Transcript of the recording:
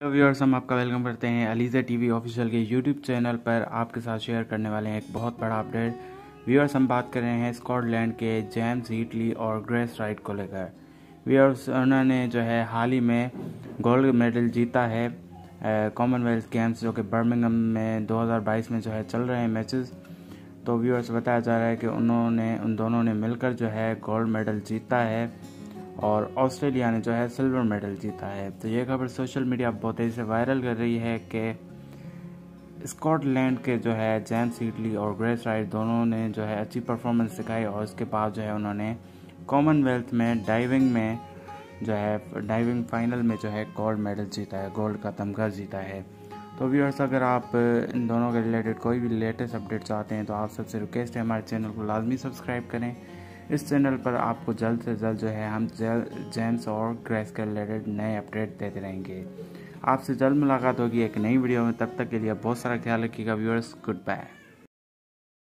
Hello viewers हम आपका welcome करते हैं अलीजा टीवी ऑफिशियल के यूट्यूब चैनल पर। आपके साथ शेयर करने वाले हैं एक बहुत बड़ा अपडेट व्यूअर्स हम बात कर रहे हैं स्कॉटलैंड के जेम्स हीटली और ग्रेस राइट को लेकर। व्यूअर्स उन्होंने जो है हाल ही में गोल्ड मेडल जीता है कॉमनवेल्थ गेम्स जो कि बर्मिंगम में 2022 में जो है चल रहे हैं मैचेस तो व्यूअर्स बताया जा रहा है कि उन्होंने, उन दोनों ने मिलकर जो है गोल्ड मेडल जीता है। और ऑस्ट्रेलिया ने जो है सिल्वर मेडल जीता है। तो ये खबर सोशल मीडिया बहुत तेज़ी से वायरल कर रही है कि स्कॉटलैंड के जो है जेम्स सीटली और ग्रेस राइट दोनों ने जो है अच्छी परफॉर्मेंस दिखाई और उसके बाद जो है उन्होंने कॉमनवेल्थ में डाइविंग में जो है डाइविंग फाइनल में जो है गोल्ड मेडल जीता है, गोल्ड का तमगा जीता है। तो व्यूअर्स, अगर आप इन दोनों के रिलेटेड कोई भी लेटेस्ट अपडेट चाहते हैं तो आप सबसे रिक्वेस्ट है हमारे चैनल को लाजमी सब्सक्राइब करें। इस चैनल पर आपको जल्द से जल्द जो है हम जेम्स और ग्रेस के रिलेटेड नए अपडेट देते रहेंगे। आपसे जल्द मुलाकात होगी एक नई वीडियो में, तब तक के लिए बहुत सारा ख्याल रखिएगा व्यूअर्स गुड बाय